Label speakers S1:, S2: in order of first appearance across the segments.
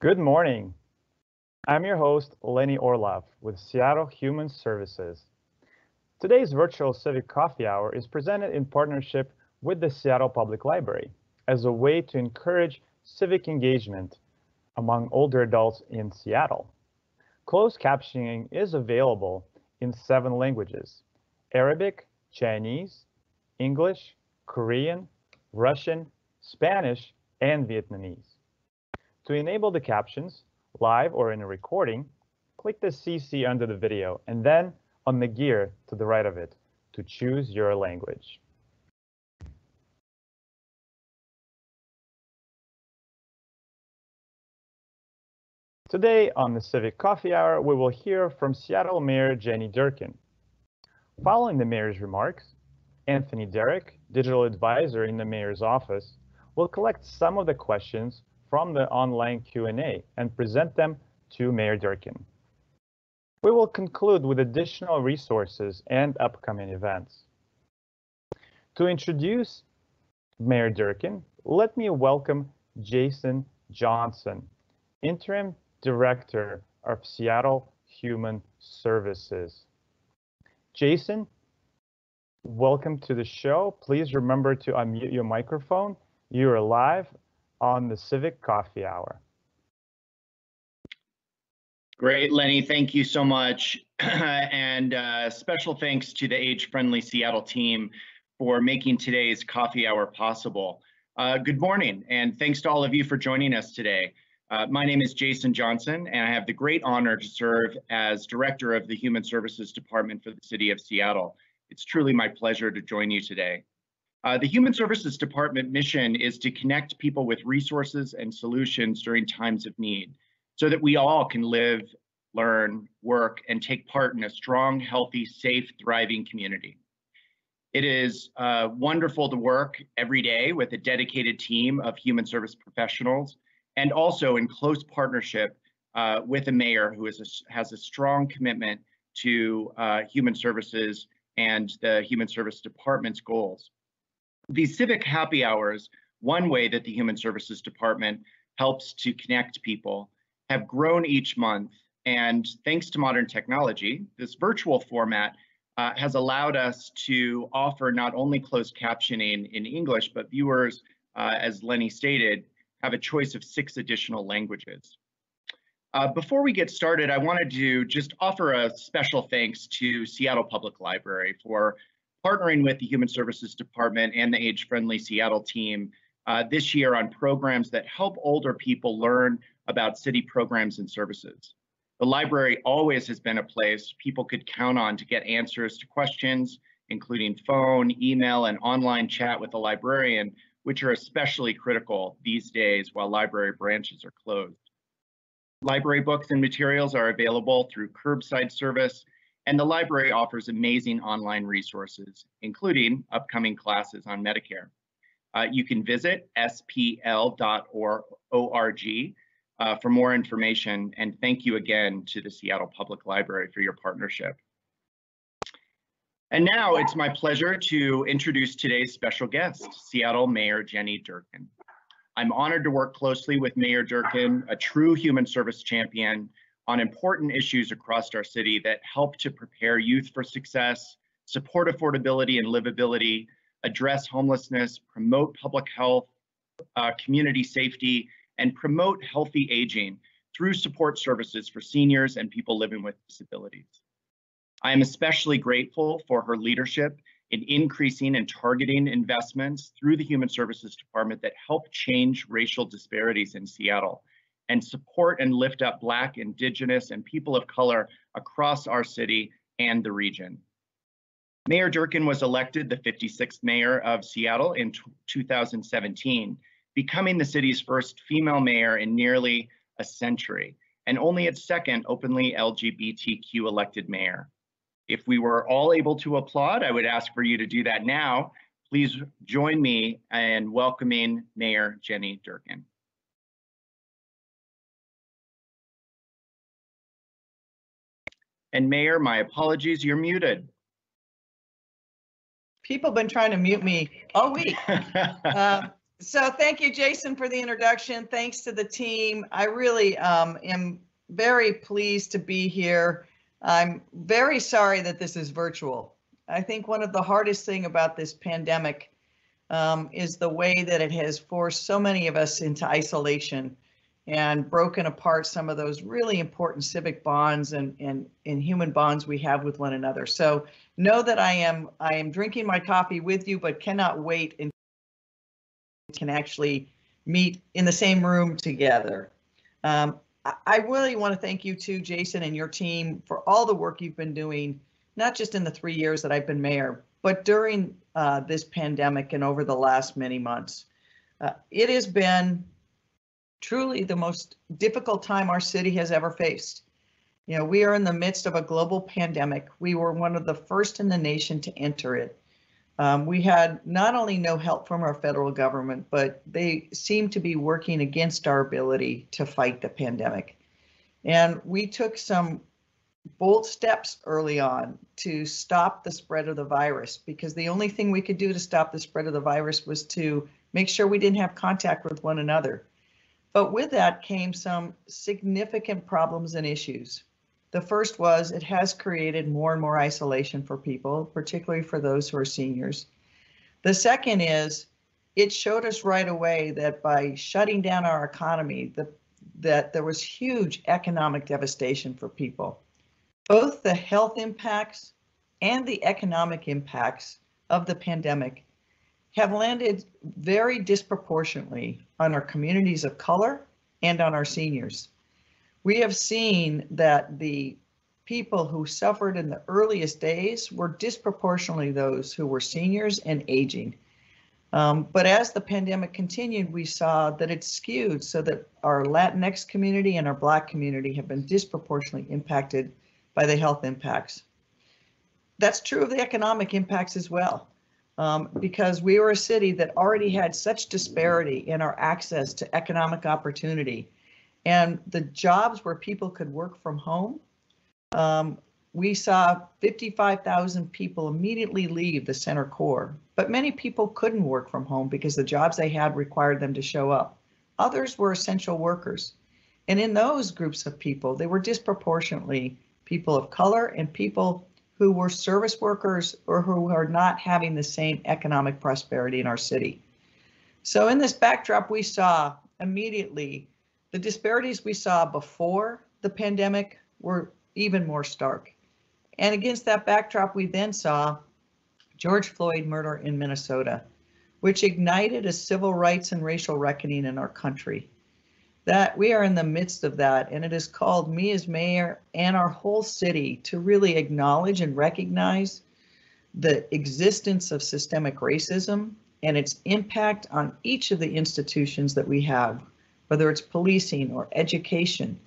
S1: Good morning. I'm your host, Lenny Orlov with Seattle Human Services. Today's virtual Civic Coffee Hour is presented in partnership with the Seattle Public Library as a way to encourage civic engagement among older adults in Seattle. Closed captioning is available in seven languages, Arabic, Chinese, English, Korean, Russian, Spanish, and Vietnamese. To enable the captions, live or in a recording, click the CC under the video and then on the gear to the right of it to choose your language. Today on the Civic Coffee Hour, we will hear from Seattle Mayor Jenny Durkan. Following the mayor's remarks, Anthony Derrick, digital advisor in the mayor's office, will collect some of the questions from the online Q&A and present them to Mayor Durkan. We will conclude with additional resources and upcoming events. To introduce Mayor Durkan, let me welcome Jason Johnson, Interim Director of Seattle Human Services. Jason, welcome to the show. Please remember to unmute your microphone. You are live on the Civic Coffee Hour.
S2: Great, Lenny. Thank you so much. and uh, special thanks to the Age Friendly Seattle team for making today's coffee hour possible. Uh, good morning, and thanks to all of you for joining us today. Uh, my name is Jason Johnson, and I have the great honor to serve as Director of the Human Services Department for the City of Seattle. It's truly my pleasure to join you today. Uh, the Human Services Department mission is to connect people with resources and solutions during times of need so that we all can live, learn, work, and take part in a strong, healthy, safe, thriving community. It is uh, wonderful to work every day with a dedicated team of human service professionals and also in close partnership uh, with a mayor who a, has a strong commitment to uh, human services and the Human Service Department's goals these civic happy hours, one way that the Human Services Department helps to connect people, have grown each month. And thanks to modern technology, this virtual format uh, has allowed us to offer not only closed captioning in English, but viewers, uh, as Lenny stated, have a choice of six additional languages. Uh, before we get started, I wanted to just offer a special thanks to Seattle Public Library for partnering with the Human Services Department and the Age Friendly Seattle team uh, this year on programs that help older people learn about city programs and services. The library always has been a place people could count on to get answers to questions, including phone, email, and online chat with a librarian, which are especially critical these days while library branches are closed. Library books and materials are available through curbside service and the library offers amazing online resources, including upcoming classes on Medicare. Uh, you can visit spl.org uh, for more information, and thank you again to the Seattle Public Library for your partnership. And now it's my pleasure to introduce today's special guest, Seattle Mayor Jenny Durkan. I'm honored to work closely with Mayor Durkan, a true human service champion on important issues across our city that help to prepare youth for success, support affordability and livability, address homelessness, promote public health, uh, community safety, and promote healthy aging through support services for seniors and people living with disabilities. I am especially grateful for her leadership in increasing and targeting investments through the Human Services Department that help change racial disparities in Seattle and support and lift up Black, Indigenous, and people of color across our city and the region. Mayor Durkan was elected the 56th mayor of Seattle in 2017, becoming the city's first female mayor in nearly a century, and only its second openly LGBTQ elected mayor. If we were all able to applaud, I would ask for you to do that now. Please join me in welcoming Mayor Jenny Durkan. And Mayor, my apologies, you're muted.
S3: People have been trying to mute me all week. uh, So thank you, Jason, for the introduction. Thanks to the team. I really um, am very pleased to be here. I'm very sorry that this is virtual. I think one of the hardest thing about this pandemic um, is the way that it has forced so many of us into isolation and broken apart some of those really important civic bonds and, and, and human bonds we have with one another. So know that I am I am drinking my coffee with you, but cannot wait and can actually meet in the same room together. Um, I, really want to thank you too, Jason, and your team for all the work you've been doing, not just in the three years that I've been mayor, but during uh, this pandemic and over the last many months. Uh, it has been truly the most difficult time our city has ever faced. You know, we are in the midst of a global pandemic. We were one of the first in the nation to enter it. Um, we had not only no help from our federal government, but they seem to be working against our ability to fight the pandemic. And we took some bold steps early on to stop the spread of the virus because the only thing we could do to stop the spread of the virus was to make sure we didn't have contact with one another. But with that came some significant problems and issues. The first was it has created more and more isolation for people, particularly for those who are seniors. The second is it showed us right away that by shutting down our economy, the, that there was huge economic devastation for people. Both the health impacts and the economic impacts of the pandemic have landed very disproportionately on our communities of color and on our seniors. We have seen that the people who suffered in the earliest days were disproportionately those who were seniors and aging. Um, but as the pandemic continued, we saw that it skewed so that our Latinx community and our Black community have been disproportionately impacted by the health impacts. That's true of the economic impacts as well um, because we were a city that already had such disparity in our access to economic opportunity. And the jobs where people could work from home, um, we saw 55,000 people immediately leave the center core, but many people couldn't work from home because the jobs they had required them to show up. Others were essential workers. And in those groups of people, they were disproportionately people of color and people who were service workers or who are not having the same economic prosperity in our city. So in this backdrop, we saw immediately the disparities we saw before the pandemic were even more stark. And against that backdrop, we then saw George Floyd murder in Minnesota, which ignited a civil rights and racial reckoning in our country that we are in the midst of that and it has called me as mayor and our whole city to really acknowledge and recognize the existence of systemic racism and its impact on each of the institutions that we have, whether it's policing or education,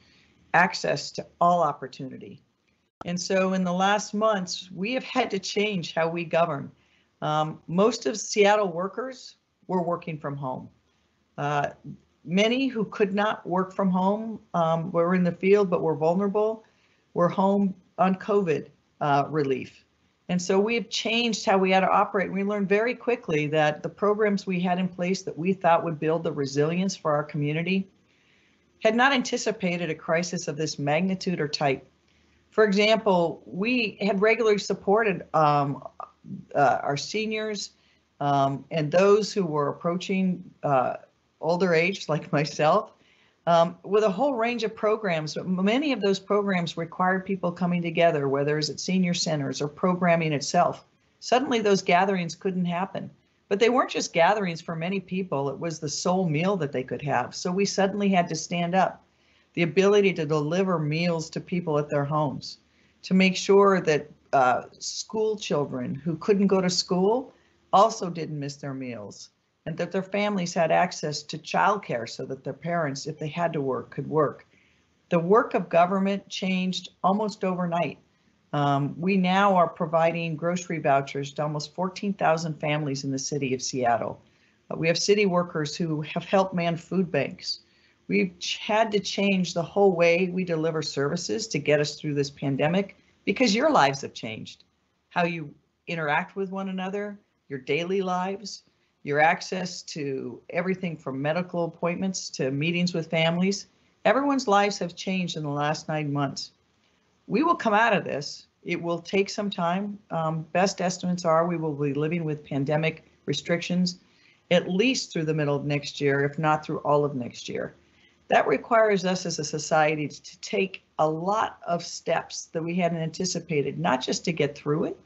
S3: access to all opportunity. And so in the last months, we have had to change how we govern. Um, most of Seattle workers were working from home. Uh, many who could not work from home um, were in the field but were vulnerable were home on COVID uh, relief. And so we have changed how we had to operate. We learned very quickly that the programs we had in place that we thought would build the resilience for our community had not anticipated a crisis of this magnitude or type. For example, we had regularly supported um, uh, our seniors um, and those who were approaching uh, older age like myself, um, with a whole range of programs. But Many of those programs required people coming together, whether it's at senior centers or programming itself. Suddenly those gatherings couldn't happen. But they weren't just gatherings for many people, it was the sole meal that they could have. So we suddenly had to stand up. The ability to deliver meals to people at their homes, to make sure that uh, school children who couldn't go to school also didn't miss their meals and that their families had access to childcare so that their parents, if they had to work, could work. The work of government changed almost overnight. Um, we now are providing grocery vouchers to almost 14,000 families in the city of Seattle. Uh, we have city workers who have helped man food banks. We've had to change the whole way we deliver services to get us through this pandemic because your lives have changed. How you interact with one another, your daily lives, your access to everything from medical appointments to meetings with families. Everyone's lives have changed in the last nine months. We will come out of this. It will take some time. Um, best estimates are we will be living with pandemic restrictions at least through the middle of next year, if not through all of next year. That requires us as a society to take a lot of steps that we hadn't anticipated, not just to get through it,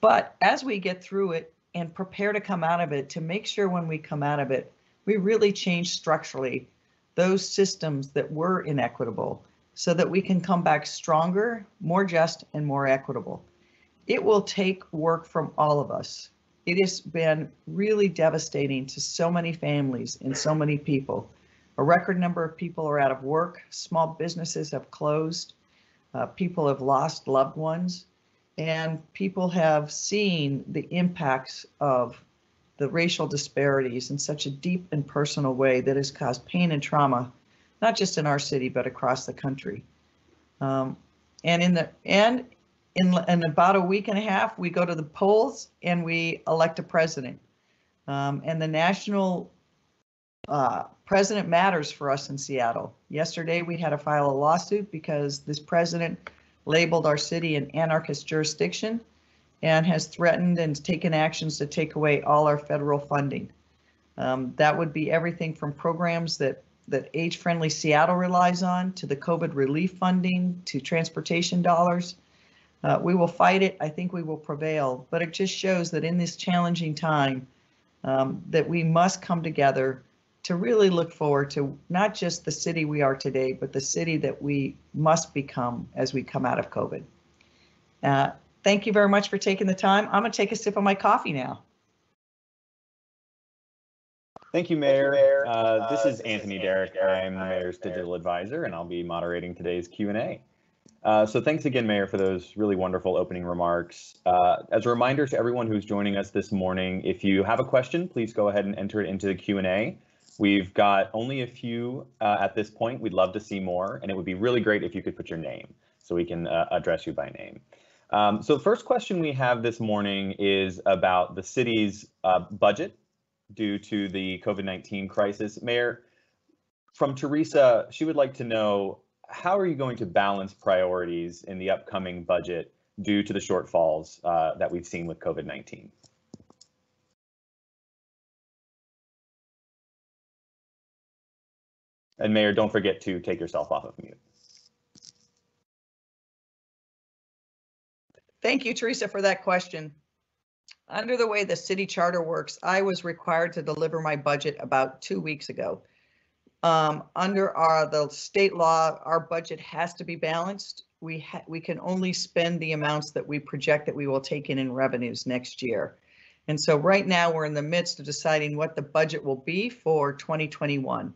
S3: but as we get through it and prepare to come out of it, to make sure when we come out of it, we really change structurally those systems that were inequitable so that we can come back stronger, more just, and more equitable. It will take work from all of us. It has been really devastating to so many families and so many people. A record number of people are out of work, small businesses have closed, uh, people have lost loved ones, and people have seen the impacts of the racial disparities in such a deep and personal way that has caused pain and trauma, not just in our city, but across the country. Um, and in the and in, in about a week and a half, we go to the polls and we elect a president. Um, and the national uh, president matters for us in Seattle. Yesterday, we had to file a lawsuit because this president labeled our city an anarchist jurisdiction and has threatened and taken actions to take away all our federal funding. Um, that would be everything from programs that that Age Friendly Seattle relies on to the COVID relief funding to transportation dollars. Uh, we will fight it. I think we will prevail, but it just shows that in this challenging time um, that we must come together to really look forward to not just the city we are today, but the city that we must become as we come out of COVID. Uh, thank you very much for taking the time. I'm going to take a sip of my coffee now.
S4: Thank you, Mayor. Uh, this is Anthony Derrick. I'm the Mayor's digital advisor, and I'll be moderating today's Q&A. Uh, so thanks again, Mayor, for those really wonderful opening remarks. Uh, as a reminder to everyone who's joining us this morning, if you have a question, please go ahead and enter it into the Q&A. We've got only a few uh, at this point. We'd love to see more, and it would be really great if you could put your name so we can uh, address you by name. Um, so first question we have this morning is about the city's uh, budget due to the COVID-19 crisis. Mayor, from Teresa, she would like to know, how are you going to balance priorities in the upcoming budget due to the shortfalls uh, that we've seen with COVID-19? And Mayor, don't forget to take yourself off of mute.
S3: Thank you, Teresa, for that question. Under the way the city charter works, I was required to deliver my budget about two weeks ago. Um, under our the state law, our budget has to be balanced. We we can only spend the amounts that we project that we will take in in revenues next year. And so right now we're in the midst of deciding what the budget will be for 2021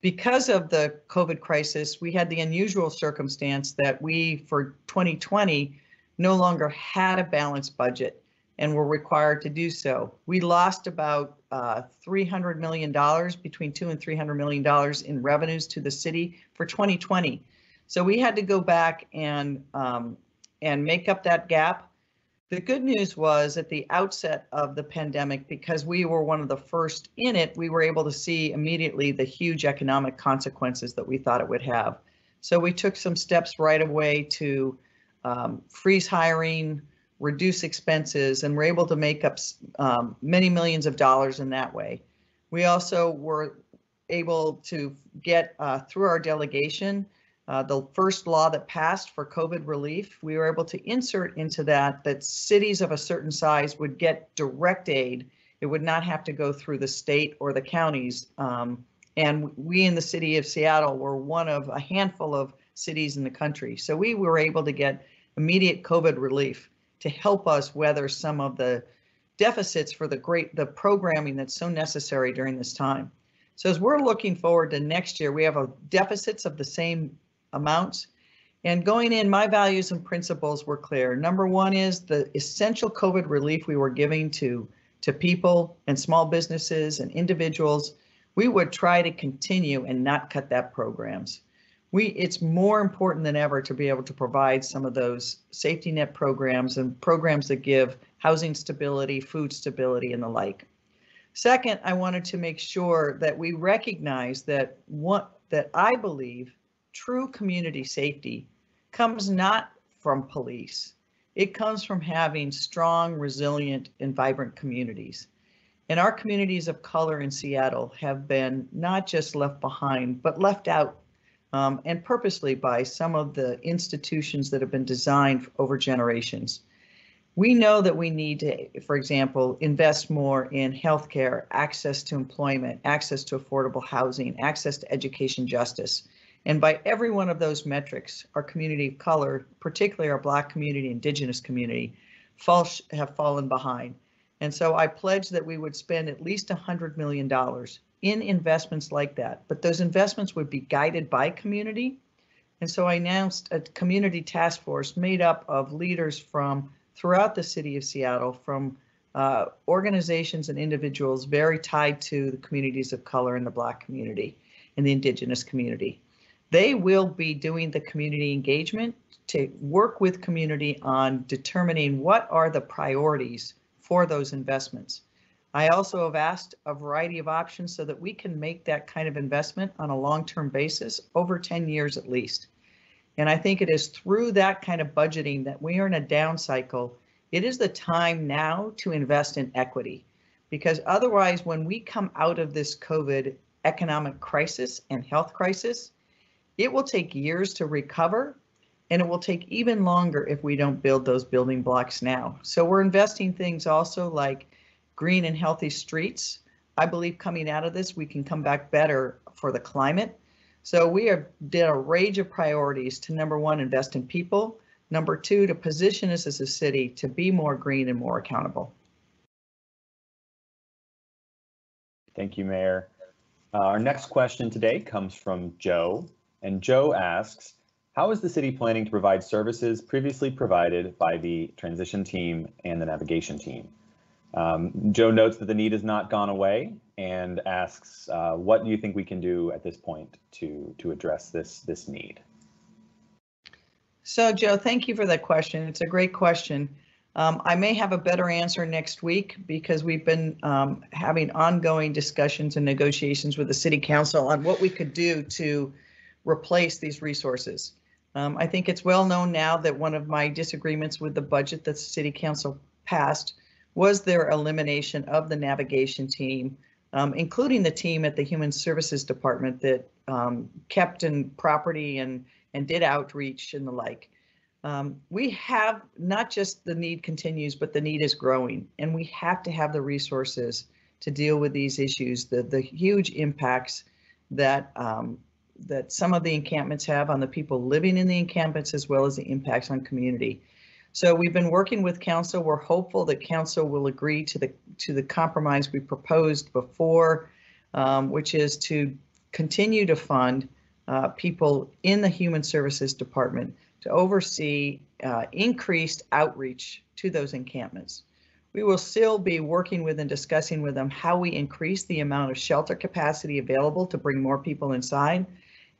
S3: because of the COVID crisis, we had the unusual circumstance that we, for 2020, no longer had a balanced budget and were required to do so. We lost about uh, $300 million, between two and $300 million in revenues to the city for 2020. So we had to go back and um, and make up that gap the good news was at the outset of the pandemic, because we were one of the first in it, we were able to see immediately the huge economic consequences that we thought it would have. So we took some steps right away to um, freeze hiring, reduce expenses, and we're able to make up um, many millions of dollars in that way. We also were able to get uh, through our delegation uh, the first law that passed for COVID relief, we were able to insert into that that cities of a certain size would get direct aid. It would not have to go through the state or the counties. Um, and we in the city of Seattle were one of a handful of cities in the country. So we were able to get immediate COVID relief to help us weather some of the deficits for the great the programming that's so necessary during this time. So as we're looking forward to next year, we have a deficits of the same amounts. And going in, my values and principles were clear. Number one is the essential COVID relief we were giving to, to people and small businesses and individuals. We would try to continue and not cut that programs. We, it's more important than ever to be able to provide some of those safety net programs and programs that give housing stability, food stability, and the like. Second, I wanted to make sure that we recognize that what that I believe true community safety comes not from police. It comes from having strong, resilient, and vibrant communities. And our communities of color in Seattle have been not just left behind, but left out um, and purposely by some of the institutions that have been designed over generations. We know that we need to, for example, invest more in healthcare, access to employment, access to affordable housing, access to education justice. And by every one of those metrics, our community of color, particularly our Black community, Indigenous community, fall, have fallen behind. And so I pledged that we would spend at least $100 million in investments like that. But those investments would be guided by community. And so I announced a community task force made up of leaders from throughout the city of Seattle from uh, organizations and individuals very tied to the communities of color in the Black community and the Indigenous community. They will be doing the community engagement to work with community on determining what are the priorities for those investments. I also have asked a variety of options so that we can make that kind of investment on a long-term basis over 10 years at least. And I think it is through that kind of budgeting that we are in a down cycle. It is the time now to invest in equity because otherwise, when we come out of this COVID economic crisis and health crisis, it will take years to recover and it will take even longer if we don't build those building blocks now. So we're investing things also like green and healthy streets. I believe coming out of this, we can come back better for the climate so we have did a range of priorities to number one, invest in people. Number two, to position us as a city to be more green and more accountable.
S4: Thank you, Mayor. Uh, our next question today comes from Joe, and Joe asks, how is the city planning to provide services previously provided by the transition team and the navigation team? Um, Joe notes that the need has not gone away and asks, uh, what do you think we can do at this point to, to address this, this need?
S3: So Joe, thank you for that question. It's a great question. Um, I may have a better answer next week because we've been um, having ongoing discussions and negotiations with the city council on what we could do to replace these resources. Um, I think it's well known now that one of my disagreements with the budget that the city council passed was their elimination of the navigation team, um, including the team at the Human Services Department that um, kept in property and, and did outreach and the like. Um, we have not just the need continues, but the need is growing, and we have to have the resources to deal with these issues, the, the huge impacts that um, that some of the encampments have on the people living in the encampments, as well as the impacts on community. So we've been working with council. We're hopeful that council will agree to the to the compromise we proposed before, um, which is to continue to fund uh, people in the Human Services Department to oversee uh, increased outreach to those encampments. We will still be working with and discussing with them how we increase the amount of shelter capacity available to bring more people inside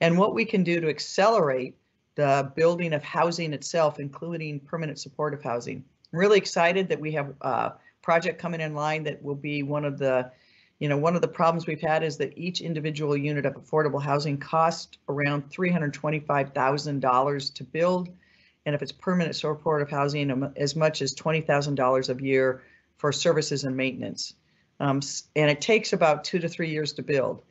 S3: and what we can do to accelerate the building of housing itself, including permanent supportive housing. I'm really excited that we have a project coming in line that will be one of the, you know, one of the problems we've had is that each individual unit of affordable housing costs around $325,000 to build. And if it's permanent supportive housing, um, as much as $20,000 a year for services and maintenance. Um, and it takes about two to three years to build.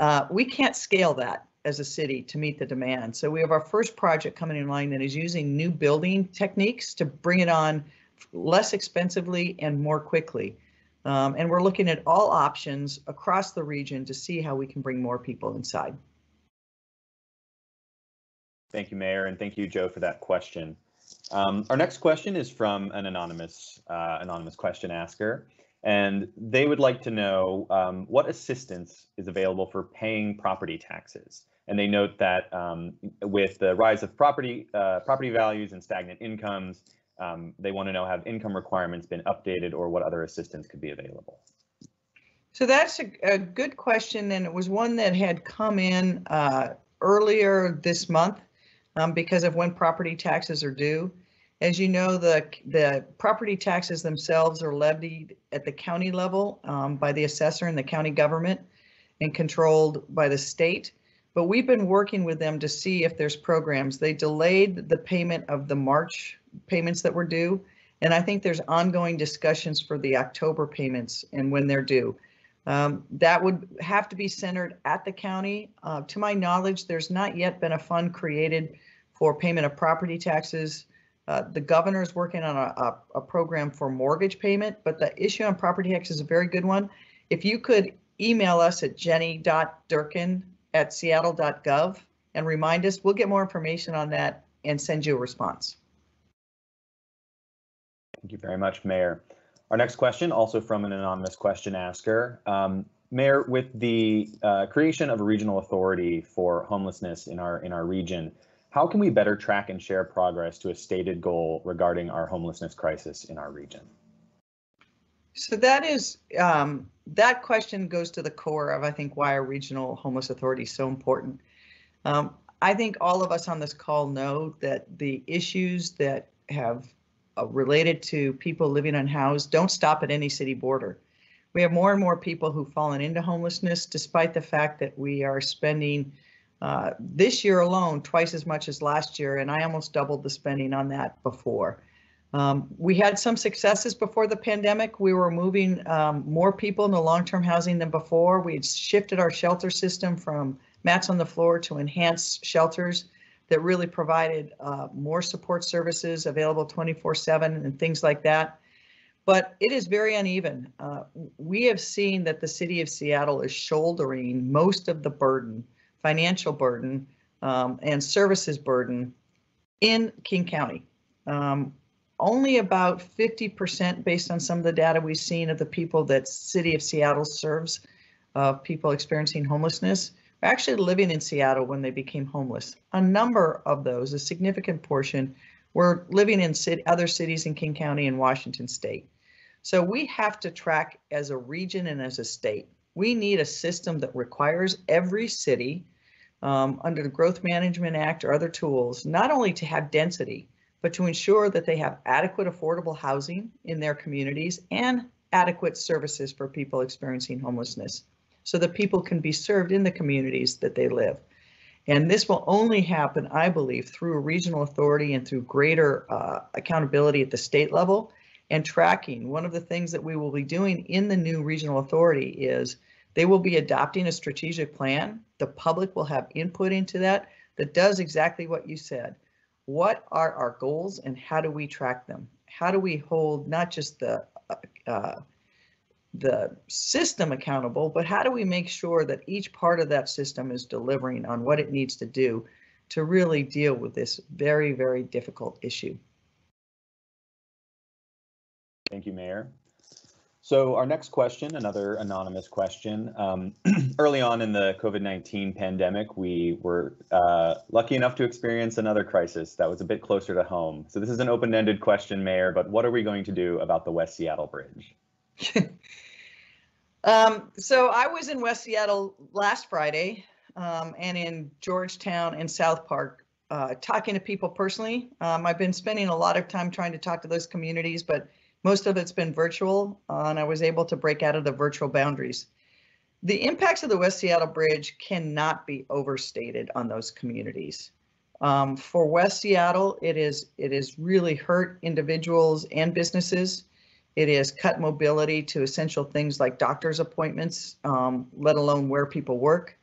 S3: Uh, we can't scale that as a city to meet the demand. So we have our first project coming in line that is using new building techniques to bring it on less expensively and more quickly. Um, and we're looking at all options across the region to see how we can bring more people inside.
S4: Thank you, Mayor, and thank you, Joe, for that question. Um, our next question is from an anonymous uh, anonymous question asker and they would like to know um, what assistance is available for paying property taxes. And they note that um, with the rise of property uh, property values and stagnant incomes, um, they want to know have income requirements been updated or what other assistance could be available.
S3: So that's a, a good question, and it was one that had come in uh, earlier this month um, because of when property taxes are due. As you know, the, the property taxes themselves are levied at the county level um, by the assessor and the county government and controlled by the state. But we've been working with them to see if there's programs. They delayed the payment of the March payments that were due. And I think there's ongoing discussions for the October payments and when they're due. Um, that would have to be centered at the county. Uh, to my knowledge, there's not yet been a fund created for payment of property taxes. Uh, the governor is working on a, a, a, program for mortgage payment, but the issue on property tax is a very good one. If you could email us at jenny.durkan at seattle.gov and remind us, we'll get more information on that and send you a response.
S4: Thank you very much, Mayor. Our next question, also from an anonymous question asker. Um, Mayor, with the uh, creation of a regional authority for homelessness in our in our region, how can we better track and share progress to a stated goal regarding our homelessness crisis in our region?
S3: So that is um, that question goes to the core of I think why a regional homeless authority is so important. Um, I think all of us on this call know that the issues that have uh, related to people living unhoused don't stop at any city border. We have more and more people who've fallen into homelessness, despite the fact that we are spending uh, this year alone twice as much as last year, and I almost doubled the spending on that before. Um, we had some successes before the pandemic. We were moving um, more people into long-term housing than before. We had shifted our shelter system from mats on the floor to enhanced shelters that really provided uh, more support services available 24 7 and things like that. But it is very uneven. Uh, we have seen that the city of Seattle is shouldering most of the burden, financial burden, um, and services burden in King County. Um, only about 50% based on some of the data we've seen of the people that city of Seattle serves of uh, people experiencing homelessness actually living in Seattle when they became homeless. A number of those, a significant portion, were living in other cities in King County and Washington State. So we have to track as a region and as a state. We need a system that requires every city um, under the Growth Management Act or other tools, not only to have density, but to ensure that they have adequate affordable housing in their communities and adequate services for people experiencing homelessness so that people can be served in the communities that they live. And this will only happen, I believe, through a regional authority and through greater uh, accountability at the state level and tracking. One of the things that we will be doing in the new regional authority is they will be adopting a strategic plan. The public will have input into that that does exactly what you said. What are our goals and how do we track them? How do we hold not just the uh, uh the system accountable, but how do we make sure that each part of that system is delivering on what it needs to do to really deal with this very, very difficult issue?
S4: Thank you, Mayor. So our next question, another anonymous question. Um, early on in the COVID-19 pandemic, we were uh, lucky enough to experience another crisis that was a bit closer to home. So this is an open-ended question, Mayor, but what are we going to do about the West Seattle Bridge?
S3: um, so I was in West Seattle last Friday um, and in Georgetown and South Park uh, talking to people personally. Um, I've been spending a lot of time trying to talk to those communities, but most of it's been virtual, uh, and I was able to break out of the virtual boundaries. The impacts of the West Seattle Bridge cannot be overstated on those communities. Um, for West Seattle, it is it is really hurt individuals and businesses. It has cut mobility to essential things like doctor's appointments, um, let alone where people work.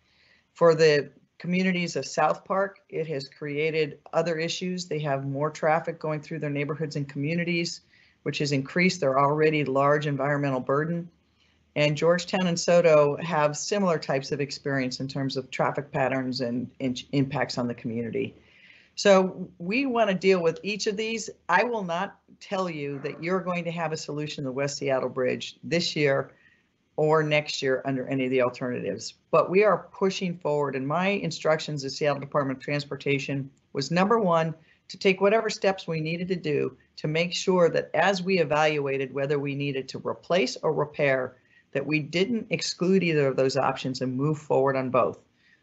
S3: For the communities of South Park, it has created other issues. They have more traffic going through their neighborhoods and communities, which has increased their already large environmental burden. And Georgetown and SODO have similar types of experience in terms of traffic patterns and, impacts on the community. So we want to deal with each of these. I will not tell you that you're going to have a solution to the West Seattle Bridge this year or next year under any of the alternatives, but we are pushing forward. And my instructions as Seattle Department of Transportation was number one, to take whatever steps we needed to do to make sure that as we evaluated whether we needed to replace or repair, that we didn't exclude either of those options and move forward on both.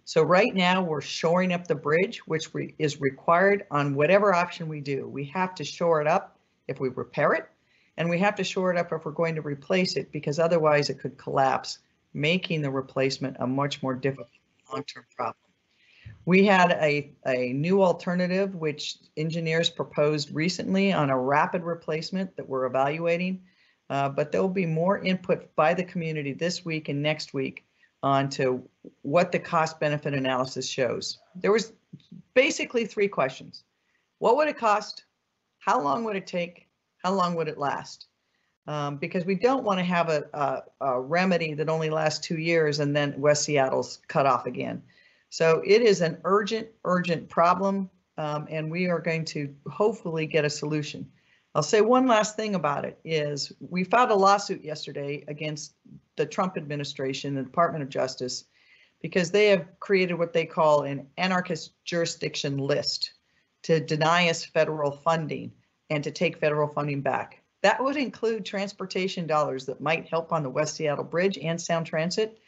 S3: So right now we're shoring up the bridge, which re is required on whatever option we do. We have to shore it up if we repair it, and we have to shore it up if we're going to replace it because otherwise it could collapse, making the replacement a much more difficult long-term problem. We had a, a new alternative which engineers proposed recently on a rapid replacement that we're evaluating, uh, but there will be more input by the community this week and next week onto what the cost benefit analysis shows. There was basically three questions. What would it cost? How long would it take? How long would it last? Um, because we don't want to have a, a, a, remedy that only lasts two years and then West Seattle's cut off again. So it is an urgent, urgent problem, um, and we are going to hopefully get a solution. I'll say one last thing about it is we filed a lawsuit yesterday against the Trump administration, the Department of Justice, because they have created what they call an anarchist jurisdiction list to deny us federal funding and to take federal funding back. That would include transportation dollars that might help on the West Seattle Bridge and Sound Transit.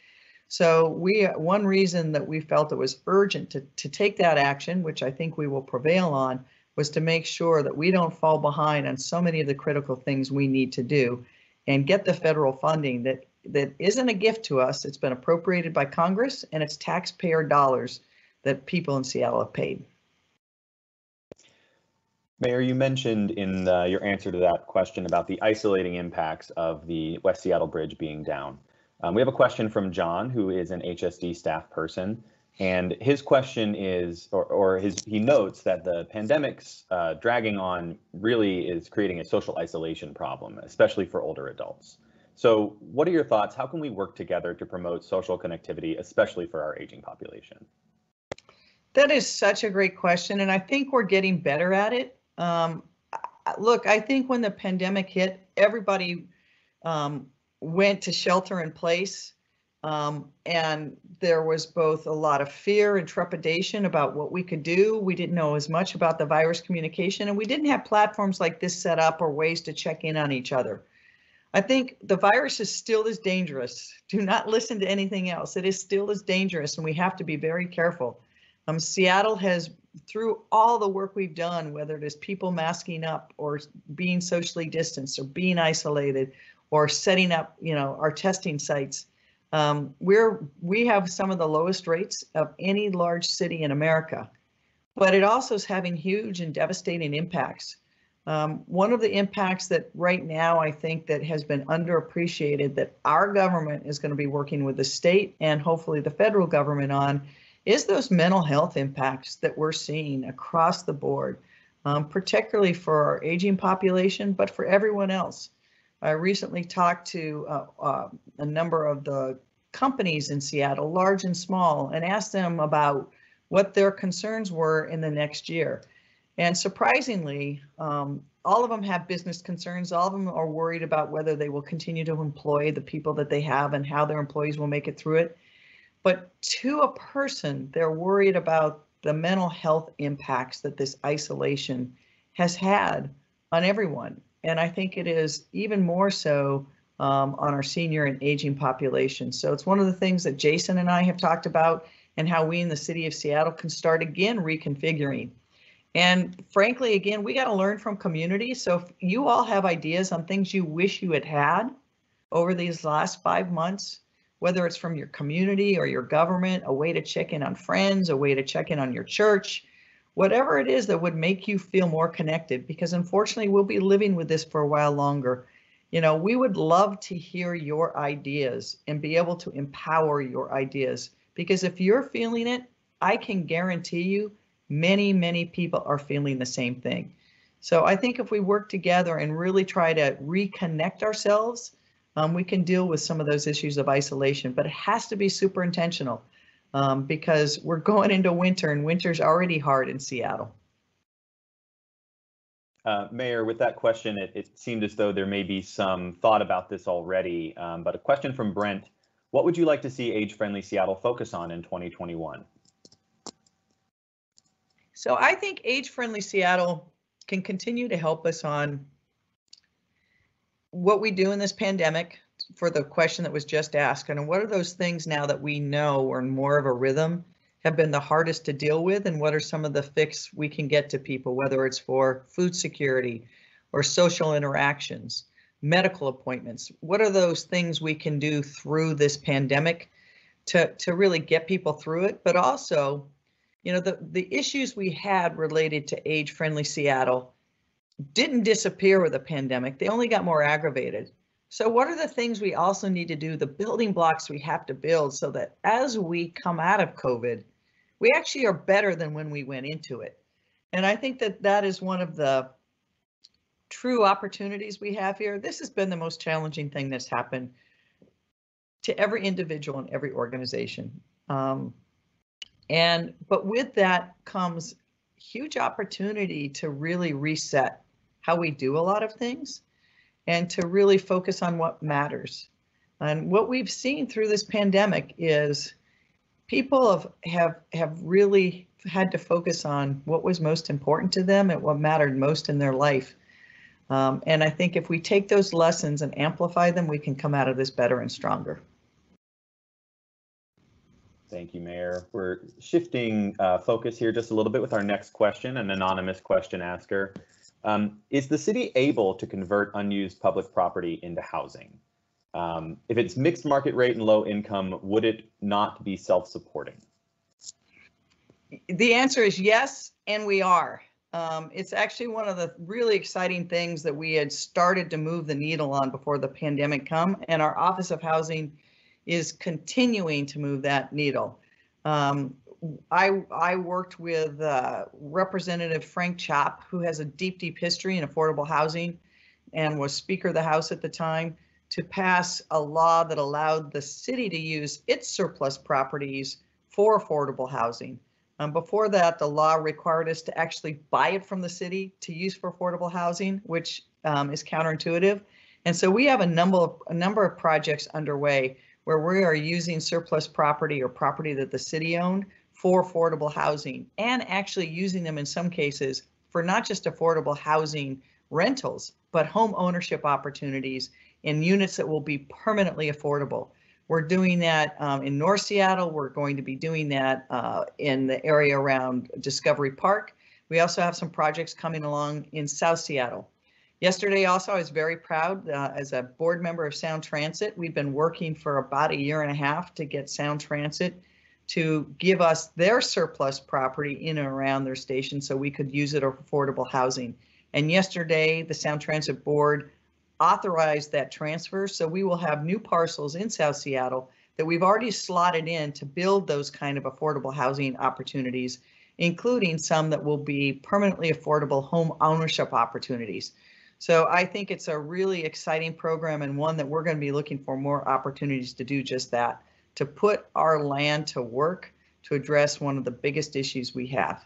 S3: So we one reason that we felt it was urgent to, to take that action, which I think we will prevail on, was to make sure that we don't fall behind on so many of the critical things we need to do and get the federal funding that that isn't a gift to us. It's been appropriated by Congress and it's taxpayer dollars that people in Seattle have paid.
S4: Mayor, you mentioned in the, your answer to that question about the isolating impacts of the West Seattle Bridge being down. Um, we have a question from John, who is an HSD staff person, and his question is, or, or his, he notes that the pandemic's uh, dragging on really is creating a social isolation problem, especially for older adults. So what are your thoughts? How can we work together to promote social connectivity, especially for our aging population?
S3: That is such a great question, and I think we're getting better at it. Um, look, I think when the pandemic hit, everybody um, went to shelter in place. Um, and there was both a lot of fear and trepidation about what we could do. We didn't know as much about the virus communication, and we didn't have platforms like this set up or ways to check in on each other. I think the virus is still as dangerous. Do not listen to anything else. It is still as dangerous, and we have to be very careful. Um, Seattle has, through all the work we've done, whether it is people masking up or being socially distanced or being isolated or setting up, you know, our testing sites, um, we're we have some of the lowest rates of any large city in America, but it also is having huge and devastating impacts. Um, one of the impacts that right now I think that has been underappreciated that our government is going to be working with the state and hopefully the federal government on is those mental health impacts that we're seeing across the board, um, particularly for our aging population, but for everyone else. I recently talked to uh, uh, a number of the companies in Seattle, large and small, and asked them about what their concerns were in the next year. And surprisingly, um, all of them have business concerns. All of them are worried about whether they will continue to employ the people that they have and how their employees will make it through it. But to a person, they're worried about the mental health impacts that this isolation has had on everyone. And I think it is even more so um, on our senior and aging population. So it's one of the things that Jason and I have talked about and how we in the city of Seattle can start again reconfiguring. And frankly, again, we got to learn from community. So if you all have ideas on things you wish you had had over these last five months, whether it's from your community or your government, a way to check in on friends, a way to check in on your church, whatever it is that would make you feel more connected, because unfortunately we'll be living with this for a while longer. You know, we would love to hear your ideas and be able to empower your ideas, because if you're feeling it, I can guarantee you many, many people are feeling the same thing. So I think if we work together and really try to reconnect ourselves, um, we can deal with some of those issues of isolation, but it has to be super intentional um, because we're going into winter and winter's already hard in Seattle.
S4: Uh, Mayor, with that question, it, it, seemed as though there may be some thought about this already, um, but a question from Brent. What would you like to see age-friendly Seattle focus on in 2021?
S3: So I think age-friendly Seattle can continue to help us on what we do in this pandemic for the question that was just asked, and what are those things now that we know are more of a rhythm have been the hardest to deal with and what are some of the fix we can get to people, whether it's for food security or social interactions, medical appointments. What are those things we can do through this pandemic to, to really get people through it? But also, you know, the, the issues we had related to age friendly Seattle didn't disappear with the pandemic. They only got more aggravated. So what are the things we also need to do, the building blocks we have to build so that as we come out of COVID, we actually are better than when we went into it. And I think that that is one of the true opportunities we have here. This has been the most challenging thing that's happened to every individual and every organization. Um, and but with that comes huge opportunity to really reset how we do a lot of things and to really focus on what matters. And what we've seen through this pandemic is people have, have, have really had to focus on what was most important to them and what mattered most in their life. Um, and I think if we take those lessons and amplify them, we can come out of this better and stronger.
S4: Thank you, Mayor. We're shifting uh, focus here just a little bit with our next question, an anonymous question asker. Um, is the city able to convert unused public property into housing? Um, if it's mixed market rate and low income, would it not be self-supporting?
S3: The answer is yes, and we are. Um, it's actually one of the really exciting things that we had started to move the needle on before the pandemic come, and our Office of Housing is continuing to move that needle. Um, I, I worked with uh, Representative Frank Chopp, who has a deep, deep history in affordable housing and was Speaker of the House at the time, to pass a law that allowed the city to use its surplus properties for affordable housing. Um, before that, the law required us to actually buy it from the city to use for affordable housing, which um, is counterintuitive. And so we have a number of, a number of projects underway where we are using surplus property or property that the city owned for affordable housing and actually using them in some cases for not just affordable housing rentals, but home ownership opportunities in units that will be permanently affordable. We're doing that um, in North Seattle. We're going to be doing that uh, in the area around Discovery Park. We also have some projects coming along in South Seattle. Yesterday also, I was very proud uh, as a board member of Sound Transit. We've been working for about a year and a half to get Sound Transit to give us their surplus property in and around their station so we could use it for affordable housing. And yesterday, the Sound Transit Board authorized that transfer. So we will have new parcels in South Seattle that we've already slotted in to build those kind of affordable housing opportunities, including some that will be permanently affordable home ownership opportunities. So I think it's a really exciting program and one that we're going to be looking for more opportunities to do just that to put our land to work to address one of the biggest issues we have.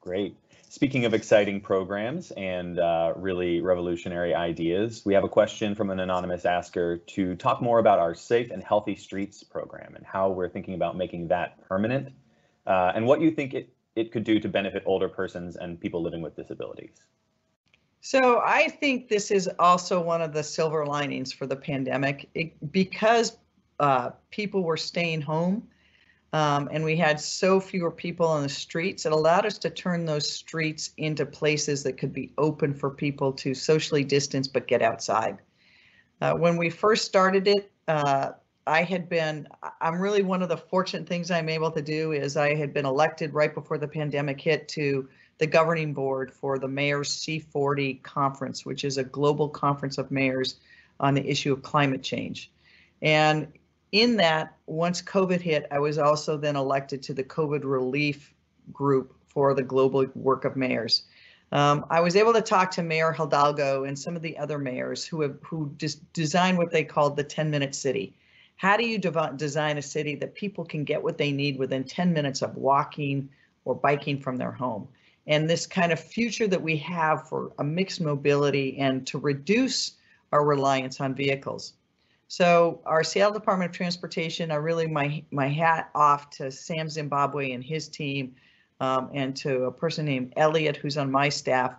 S4: Great. Speaking of exciting programs and uh, really revolutionary ideas, we have a question from an anonymous asker to talk more about our Safe and Healthy Streets program and how we're thinking about making that permanent uh, and what you think it, it could do to benefit older persons and people living with disabilities.
S3: So I think this is also one of the silver linings for the pandemic it, because uh, people were staying home um, and we had so fewer people on the streets. It allowed us to turn those streets into places that could be open for people to socially distance but get outside. Uh, when we first started it, uh, I had been, I'm really one of the fortunate things I'm able to do is I had been elected right before the pandemic hit to the governing board for the Mayor's C40 conference, which is a global conference of mayors on the issue of climate change. And in that, once COVID hit, I was also then elected to the COVID relief group for the global work of mayors. Um, I was able to talk to Mayor Hidalgo and some of the other mayors who have who just designed what they called the 10 minute city. How do you design a city that people can get what they need within 10 minutes of walking or biking from their home? And this kind of future that we have for a mixed mobility and to reduce our reliance on vehicles. So our Seattle Department of Transportation, I really my my hat off to Sam Zimbabwe and his team, um, and to a person named Elliot who's on my staff,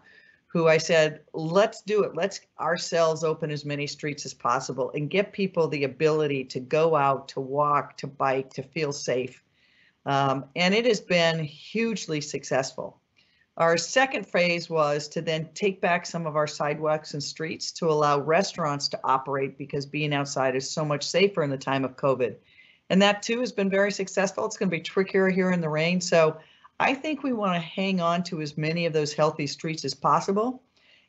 S3: who I said, let's do it. Let's ourselves open as many streets as possible and get people the ability to go out, to walk, to bike, to feel safe. Um, and it has been hugely successful. Our second phase was to then take back some of our sidewalks and streets to allow restaurants to operate because being outside is so much safer in the time of COVID. And that too has been very successful. It's going to be trickier here in the rain. So I think we want to hang on to as many of those healthy streets as possible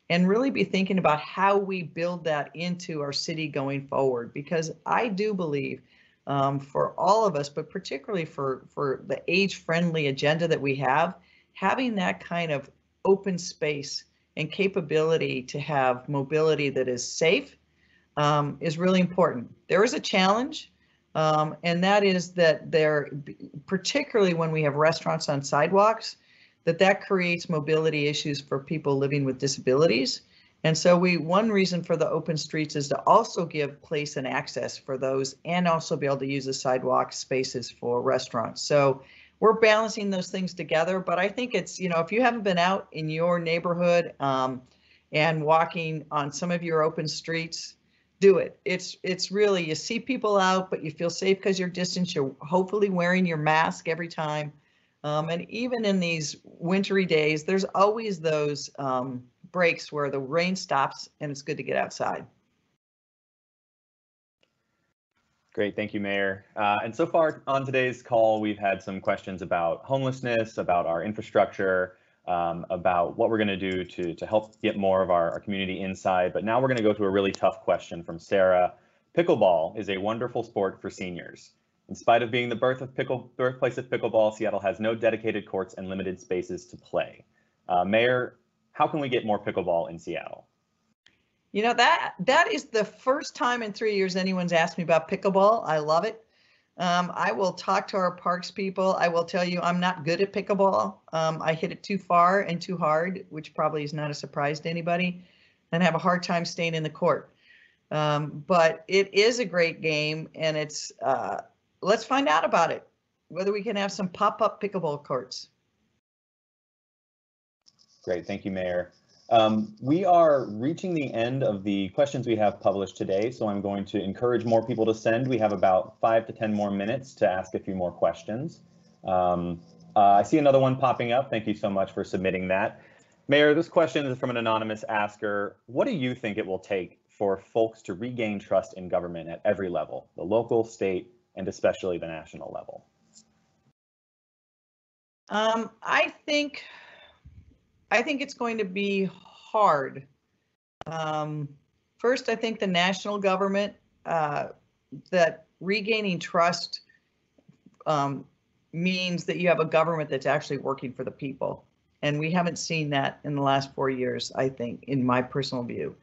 S3: and really be thinking about how we build that into our city going forward. Because I do believe um, for all of us, but particularly for, for the age friendly agenda that we have, having that kind of open space and capability to have mobility that is safe um, is really important. There is a challenge, um, and that is that there, particularly when we have restaurants on sidewalks, that that creates mobility issues for people living with disabilities. And so we, one reason for the open streets is to also give place and access for those and also be able to use the sidewalk spaces for restaurants. So we're balancing those things together. But I think it's, you know, if you haven't been out in your neighborhood um, and walking on some of your open streets, do it. It's it's really you see people out, but you feel safe because you're distance. You're hopefully wearing your mask every time. Um, and even in these wintry days, there's always those um, breaks where the rain stops and it's good to get outside.
S4: Great, thank you, Mayor. Uh, and so far on today's call, we've had some questions about homelessness, about our infrastructure, um, about what we're going to do to, to help get more of our, our community inside. But now we're going to go to a really tough question from Sarah. Pickleball is a wonderful sport for seniors. In spite of being the birth of pickle, birthplace of pickleball, Seattle has no dedicated courts and limited spaces to play. Uh, Mayor, how can we get more pickleball in Seattle?
S3: You know, that that is the first time in three years anyone's asked me about pickleball. I love it. Um, I will talk to our parks people. I will tell you I'm not good at pickleball. Um, I hit it too far and too hard, which probably is not a surprise to anybody, and have a hard time staying in the court. Um, but it is a great game, and it's uh, let's find out about it. Whether we can have some pop-up pickleball courts.
S4: Great, thank you, Mayor. Um, we are reaching the end of the questions we have published today, so I'm going to encourage more people to send. We have about five to 10 more minutes to ask a few more questions. Um, uh, I see another one popping up. Thank you so much for submitting that. Mayor, this question is from an anonymous asker. What do you think it will take for folks to regain trust in government at every level, the local, state, and especially the national level?
S3: Um, I think I think it's going to be hard. Um, first, I think the national government, uh, that regaining trust um, means that you have a government that's actually working for the people. And we haven't seen that in the last four years, I think, in my personal view.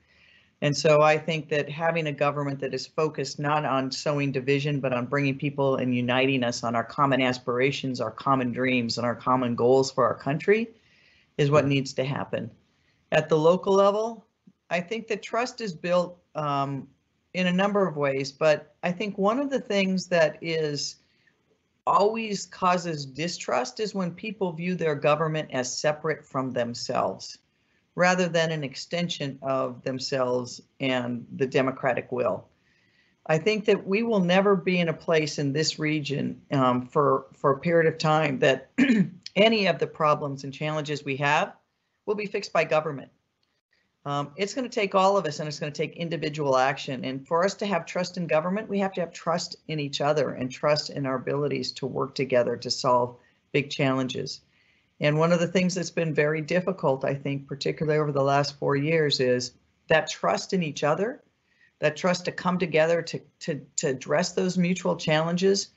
S3: And so I think that having a government that is focused not on sowing division, but on bringing people and uniting us on our common aspirations, our common dreams, and our common goals for our country is what needs to happen. At the local level, I think that trust is built um, in a number of ways, but I think one of the things that is always causes distrust is when people view their government as separate from themselves rather than an extension of themselves and the democratic will. I think that we will never be in a place in this region um, for for a period of time that any of the problems and challenges we have will be fixed by government. Um, it's going to take all of us and it's going to take individual action. And for us to have trust in government, we have to have trust in each other and trust in our abilities to work together to solve big challenges. And one of the things that's been very difficult, I think, particularly over the last four years, is that trust in each other, that trust to come together to, to, to address those mutual challenges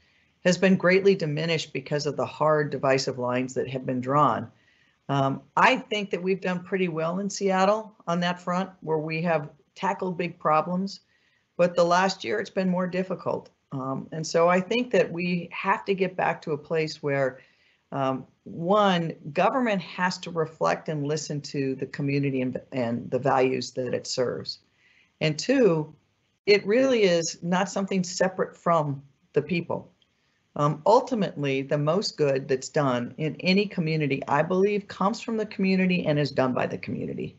S3: has been greatly diminished because of the hard divisive lines that have been drawn. Um, I think that we've done pretty well in Seattle on that front where we have tackled big problems, but the last year it's been more difficult. Um, and so I think that we have to get back to a place where um, one, government has to reflect and listen to the community and, and the values that it serves. And two, it really is not something separate from the people. Um, ultimately, the most good that's done in any community, I believe, comes from the community and is done by the community.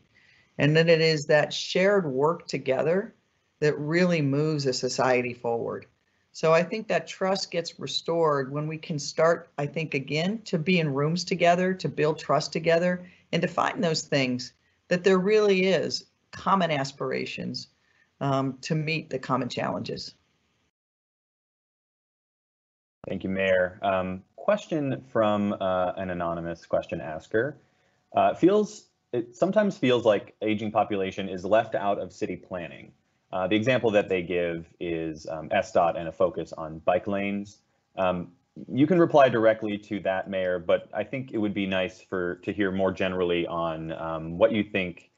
S3: And then it is that shared work together that really moves a society forward. So I think that trust gets restored when we can start, I think, again, to be in rooms together, to build trust together, and to find those things that there really is common aspirations um, to meet the common challenges.
S4: Thank you, Mayor. Um, question from uh, an anonymous question asker. Uh, feels it sometimes feels like aging population is left out of city planning. Uh, the example that they give is um, SDOT and a focus on bike lanes. Um, you can reply directly to that, Mayor, but I think it would be nice for to hear more generally on um, what you think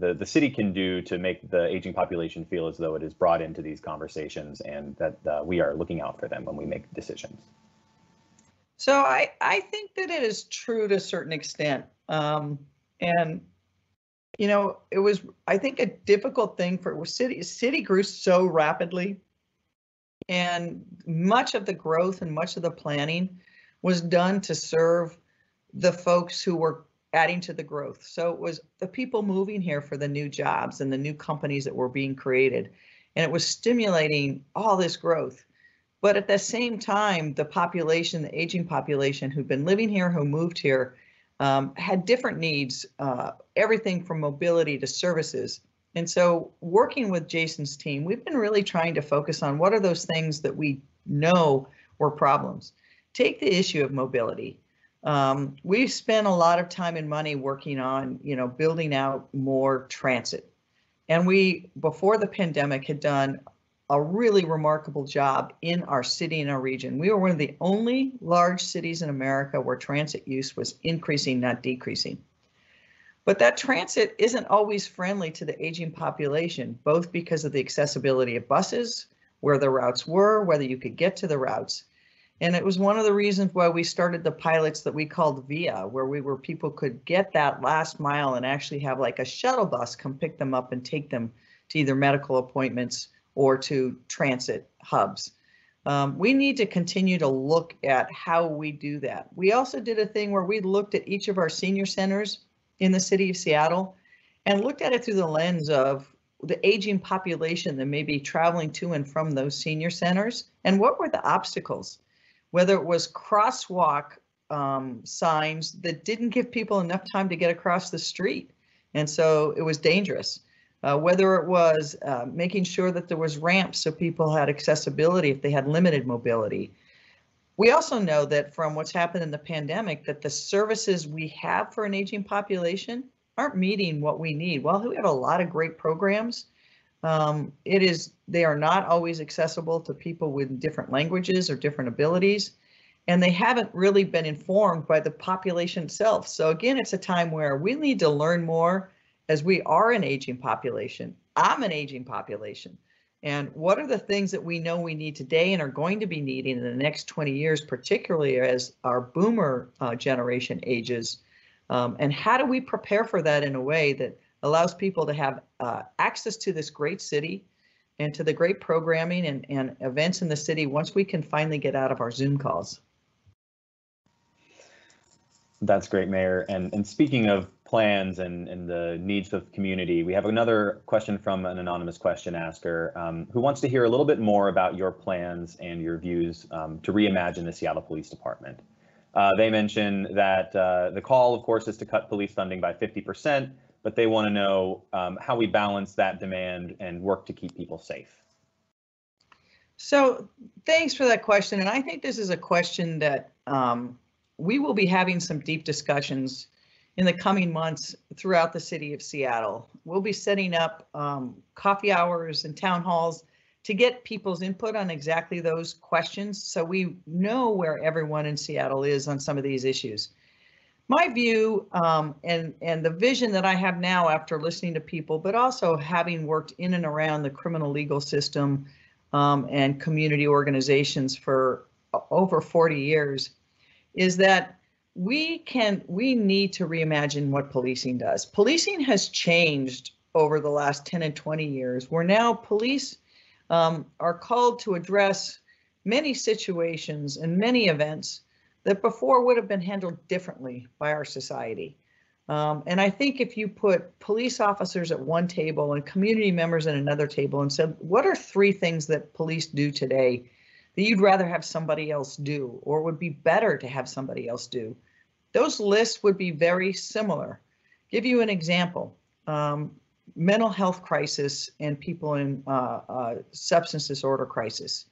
S4: the, the city can do to make the aging population feel as though it is brought into these conversations and that uh, we are looking out for them when we make decisions.
S3: So I, I think that it is true to a certain extent. Um, and you know, it was, I think, a difficult thing for city. City grew so rapidly, and much of the growth and much of the planning was done to serve the folks who were adding to the growth. So it was the people moving here for the new jobs and the new companies that were being created, and it was stimulating all this growth. But at the same time, the population, the aging population who'd been living here, who moved here, um, had different needs, uh, everything from mobility to services. And so working with Jason's team, we've been really trying to focus on what are those things that we know were problems. Take the issue of mobility. Um, we've spent a lot of time and money working on, you know, building out more transit. And we, before the pandemic, had done a really remarkable job in our city and our region. We were one of the only large cities in America where transit use was increasing, not decreasing. But that transit isn't always friendly to the aging population, both because of the accessibility of buses, where the routes were, whether you could get to the routes. And it was one of the reasons why we started the pilots that we called VIA, where we were people could get that last mile and actually have like a shuttle bus come pick them up and take them to either medical appointments or to transit hubs. Um, we need to continue to look at how we do that. We also did a thing where we looked at each of our senior centers in the city of Seattle and looked at it through the lens of the aging population that may be traveling to and from those senior centers and what were the obstacles, whether it was crosswalk um, signs that didn't give people enough time to get across the street. And so it was dangerous uh, whether it was uh, making sure that there was ramps so people had accessibility if they had limited mobility. We also know that from what's happened in the pandemic that the services we have for an aging population aren't meeting what we need. While we have a lot of great programs, um, it is they are not always accessible to people with different languages or different abilities and they haven't really been informed by the population itself. So again, it's a time where we need to learn more as we are an aging population. I'm an aging population. And what are the things that we know we need today and are going to be needing in the next 20 years, particularly as our boomer uh, generation ages? Um, and how do we prepare for that in a way that allows people to have uh, access to this great city and to the great programming and, and events in the city once we can finally get out of our Zoom calls?
S4: That's great, Mayor. And, and speaking of plans and, and the needs of community, we have another question from an anonymous question asker um, who wants to hear a little bit more about your plans and your views um, to reimagine the Seattle Police Department. Uh, they mention that uh, the call, of course, is to cut police funding by 50%, but they want to know um, how we balance that demand and work to keep people safe.
S3: So thanks for that question. And I think this is a question that um, we will be having some deep discussions in the coming months throughout the city of Seattle. We'll be setting up um, coffee hours and town halls to get people's input on exactly those questions so we know where everyone in Seattle is on some of these issues. My view um, and, and the vision that I have now after listening to people, but also having worked in and around the criminal legal system um, and community organizations for over 40 years, is that we can we need to reimagine what policing does. Policing has changed over the last 10 and 20 years where now police um, are called to address many situations and many events that before would have been handled differently by our society. Um, and I think if you put police officers at one table and community members at another table and said, what are three things that police do today that you'd rather have somebody else do or would be better to have somebody else do? Those lists would be very similar. Give you an example. Um, mental health crisis and people in uh, uh, substance disorder crisis.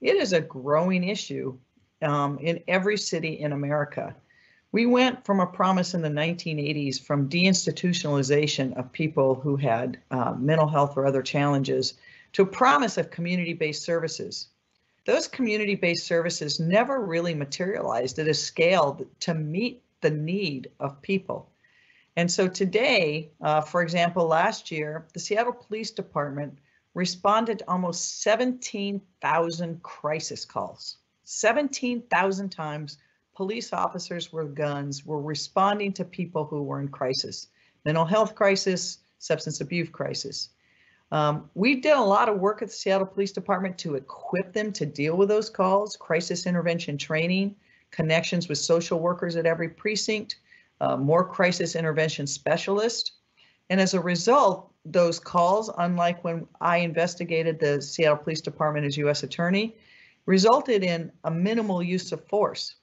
S3: It is a growing issue um, in every city in America. We went from a promise in the 1980s from deinstitutionalization of people who had uh, mental health or other challenges to a promise of community-based services. Those community-based services never really materialized at a scale to meet the need of people. And so today, uh, for example, last year, the Seattle Police Department responded to almost 17,000 crisis calls. 17,000 times police officers with guns were responding to people who were in crisis, mental health crisis, substance abuse crisis. Um, we did a lot of work at the Seattle Police Department to equip them to deal with those calls, crisis intervention training, connections with social workers at every precinct, uh, more crisis intervention specialists. And as a result, those calls, unlike when I investigated the Seattle Police Department as U.S. Attorney, resulted in a minimal use of force.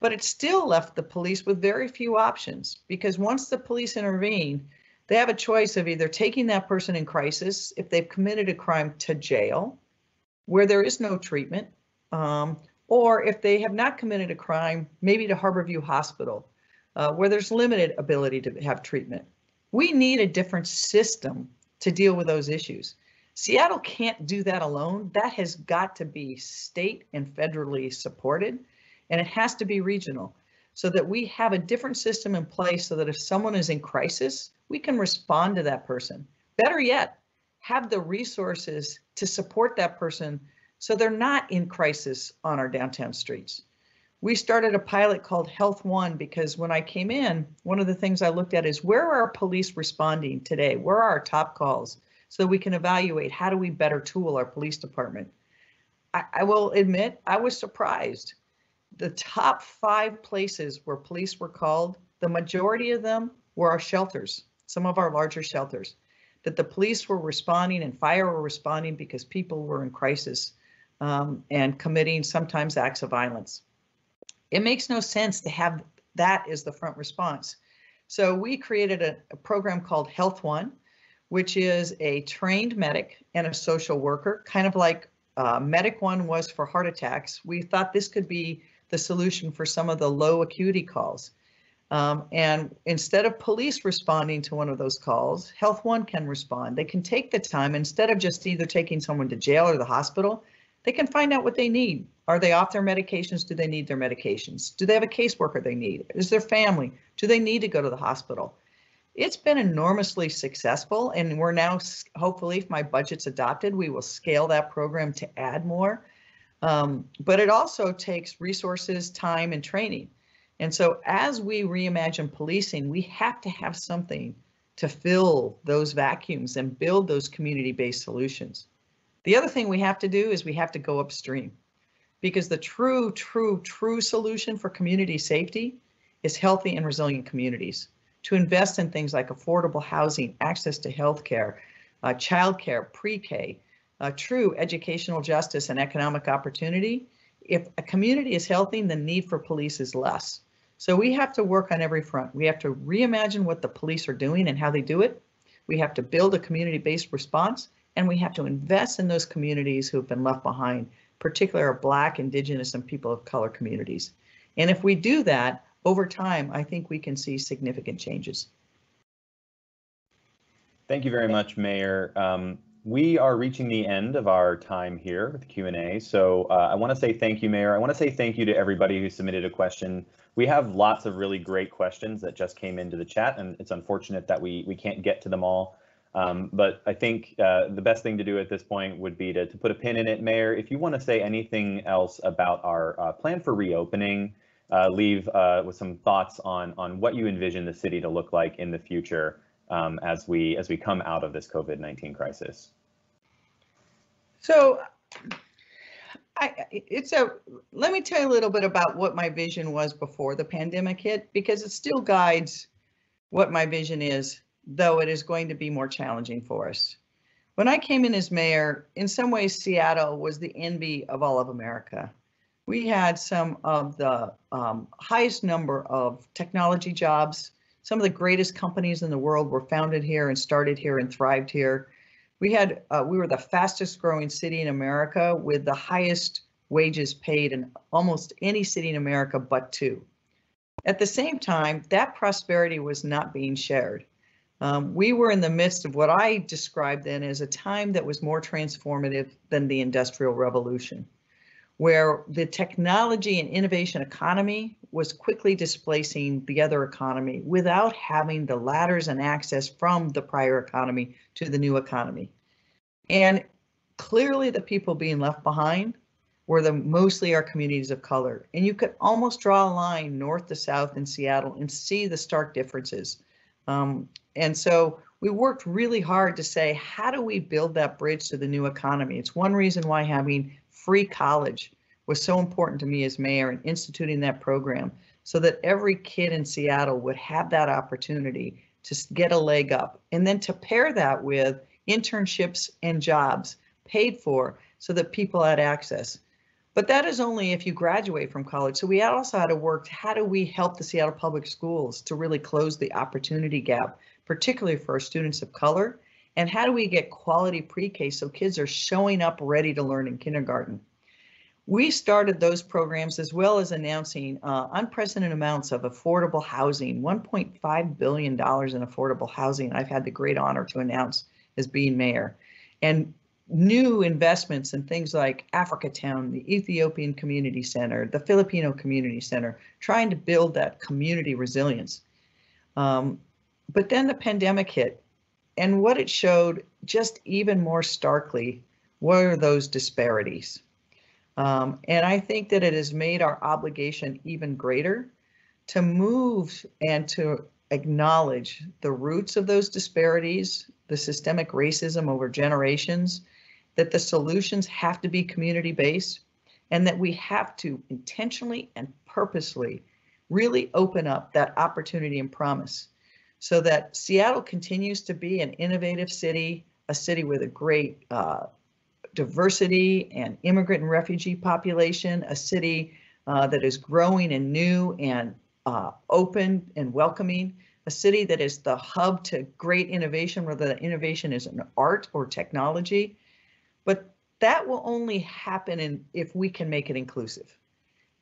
S3: But it still left the police with very few options because once the police intervene, they have a choice of either taking that person in crisis if they've committed a crime to jail, where there is no treatment, um, or if they have not committed a crime, maybe to Harborview Hospital, uh, where there's limited ability to have treatment. We need a different system to deal with those issues. Seattle can't do that alone. That has got to be state and federally supported, and it has to be regional so that we have a different system in place so that if someone is in crisis, we can respond to that person. Better yet, have the resources to support that person so they're not in crisis on our downtown streets we started a pilot called Health One because when I came in, one of the things I looked at is where are our police responding today? Where are our top calls? So that we can evaluate how do we better tool our police department. I, I will admit I was surprised. The top five places where police were called, the majority of them were our shelters, some of our larger shelters. That the police were responding and fire were responding because people were in crisis um, and committing sometimes acts of violence. It makes no sense to have that as the front response. So we created a, a program called Health One, which is a trained medic and a social worker, kind of like uh, Medic One was for heart attacks. We thought this could be the solution for some of the low acuity calls. Um, and instead of police responding to one of those calls, Health One can respond. They can take the time instead of just either taking someone to jail or the hospital, they can find out what they need. Are they off their medications? Do they need their medications? Do they have a caseworker they need? Is their family? Do they need to go to the hospital? It's been enormously successful and we're now, hopefully, if my budget's adopted, we will scale that program to add more. Um, but it also takes resources, time, and training. And so as we reimagine policing, we have to have something to fill those vacuums and build those community-based solutions. The other thing we have to do is we have to go upstream because the true, true, true solution for community safety is healthy and resilient communities. To invest in things like affordable housing, access to healthcare, uh, childcare, pre-K, uh, true educational justice and economic opportunity. If a community is healthy, the need for police is less. So we have to work on every front. We have to reimagine what the police are doing and how they do it. We have to build a community-based response and we have to invest in those communities who have been left behind, particularly our Black, Indigenous, and people of color communities. And if we do that over time, I think we can see significant changes.
S4: Thank you very much, Mayor. Um, we are reaching the end of our time here with Q&A. So uh, I want to say thank you, Mayor. I want to say thank you to everybody who submitted a question. We have lots of really great questions that just came into the chat, and it's unfortunate that we, we can't get to them all. Um, but I think uh, the best thing to do at this point would be to, to put a pin in it, Mayor. If you want to say anything else about our uh, plan for reopening, uh, leave uh, with some thoughts on on what you envision the city to look like in the future um, as we as we come out of this COVID-19 crisis.
S3: So, I, it's a let me tell you a little bit about what my vision was before the pandemic hit because it still guides what my vision is, though it is going to be more challenging for us. When I came in as mayor, in some ways, Seattle was the envy of all of America. We had some of the um, highest number of technology jobs. Some of the greatest companies in the world were founded here and started here and thrived here. We had uh, we were the fastest growing city in America with the highest wages paid in almost any city in America but two. At the same time, that prosperity was not being shared. Um, we were in the midst of what I described then as a time that was more transformative than the Industrial Revolution, where the technology and innovation economy was quickly displacing the other economy without having the ladders and access from the prior economy to the new economy. And clearly the people being left behind were the mostly our communities of color. And you could almost draw a line north to south in Seattle and see the stark differences. Um, and so we worked really hard to say, how do we build that bridge to the new economy? It's one reason why having free college was so important to me as mayor and instituting that program so that every kid in Seattle would have that opportunity to get a leg up and then to pair that with internships and jobs paid for so that people had access. But that is only if you graduate from college. So we also had to work, how do we help the Seattle Public Schools to really close the opportunity gap, particularly for our students of color? And how do we get quality pre-K so kids are showing up ready to learn in kindergarten? We started those programs as well as announcing uh, unprecedented amounts of affordable housing, $1.5 billion in affordable housing. I've had the great honor to announce as being mayor. And new investments in things like Africatown, the Ethiopian Community Center, the Filipino Community Center, trying to build that community resilience. Um, but then the pandemic hit, and what it showed just even more starkly were those disparities. Um, and I think that it has made our obligation even greater to move and to acknowledge the roots of those disparities, the systemic racism over generations, that the solutions have to be community based and that we have to intentionally and purposely really open up that opportunity and promise so that Seattle continues to be an innovative city, a city with a great uh, diversity and immigrant and refugee population, a city uh, that is growing and new and uh, open and welcoming, a city that is the hub to great innovation, whether the innovation is an art or technology, but that will only happen in, if we can make it inclusive.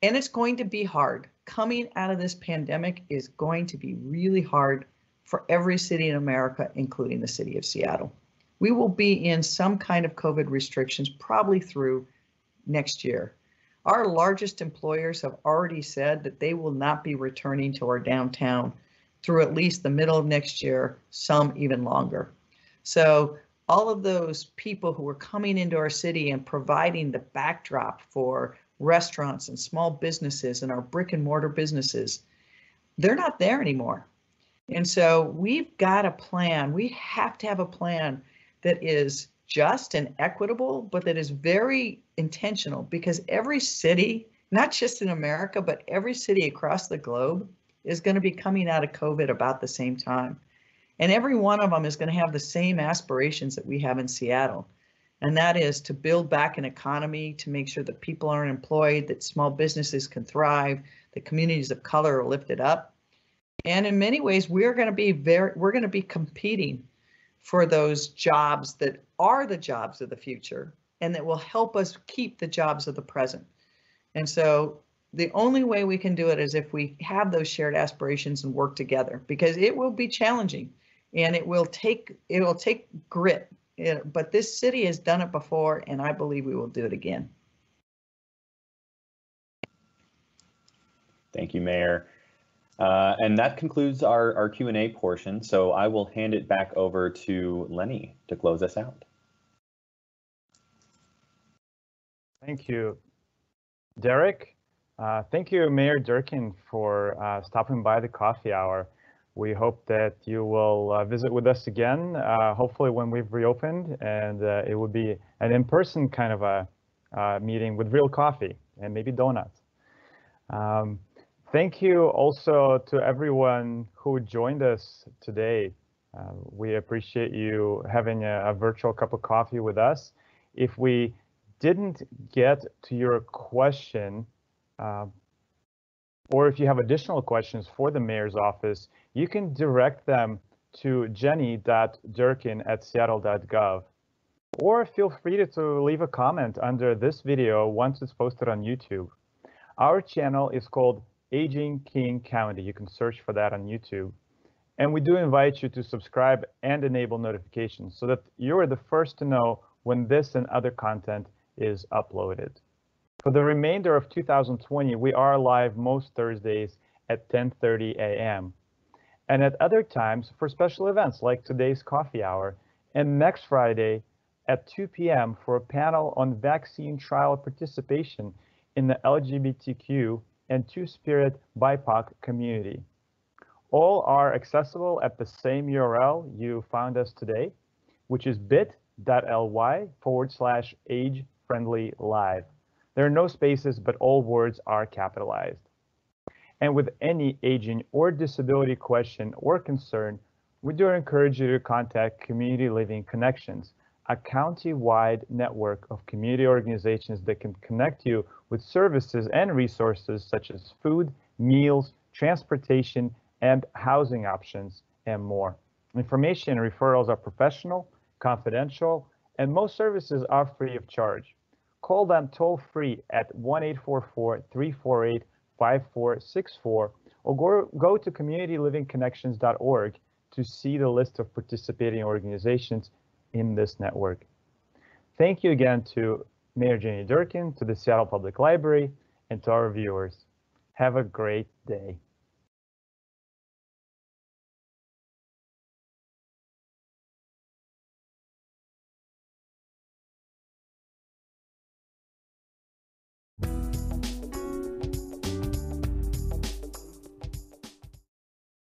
S3: And it's going to be hard. Coming out of this pandemic is going to be really hard for every city in America, including the city of Seattle. We will be in some kind of COVID restrictions probably through next year. Our largest employers have already said that they will not be returning to our downtown through at least the middle of next year, some even longer. So all of those people who are coming into our city and providing the backdrop for restaurants and small businesses and our brick and mortar businesses, they're not there anymore. And so we've got a plan. We have to have a plan that is just and equitable, but that is very intentional because every city, not just in America, but every city across the globe is going to be coming out of COVID about the same time. And every one of them is going to have the same aspirations that we have in Seattle. And that is to build back an economy, to make sure that people aren't employed, that small businesses can thrive, that communities of color are lifted up. And in many ways, we're going to be very, we're going to be competing for those jobs that are the jobs of the future and that will help us keep the jobs of the present. And so the only way we can do it is if we have those shared aspirations and work together because it will be challenging and it will take it will take grit. It, but this city has done it before, and I believe we will do it again.
S4: Thank you, Mayor. Uh, and that concludes our, our Q&A portion. So I will hand it back over to Lenny to close us out.
S1: Thank you, Derrick. Uh, thank you, Mayor Durkan, for uh, stopping by the coffee hour. We hope that you will uh, visit with us again, uh, hopefully when we've reopened, and uh, it would be an in-person kind of a meeting with real coffee and maybe donuts. Um, Thank you also to everyone who joined us today. Uh, we appreciate you having a, a, virtual cup of coffee with us. If we didn't get to your question, uh, or if you have additional questions for the mayor's office, you can direct them to jenny.durkan at seattle.gov. Or feel free to, to leave a comment under this video once it's posted on YouTube. Our channel is called Aging King County. You can search for that on YouTube. And we do invite you to subscribe and enable notifications so that you're the first to know when this and other content is uploaded. For the remainder of 2020, we are live most Thursdays at 10:30 a.m. and at other times for special events like today's coffee hour and next Friday at 2 p.m. for a panel on vaccine trial participation in the LGBTQ and Two-Spirit BIPOC community. All are accessible at the same URL you found us today, which is bit.ly forward slash age friendly live. There are no spaces, but all words are capitalized. And with any aging or disability question or concern, we do encourage you to contact Community Living Connections, a county-wide network of community organizations that can connect you with services and resources such as food, meals, transportation, and housing options, and more. Information and referrals are professional, confidential, and most services are free of charge. Call them toll free at 1 844 348 5464 or go, go to communitylivingconnections.org to see the list of participating organizations in this network. Thank you again to Mayor Jenny Durkan, to the Seattle Public Library, and to our viewers. Have a great day.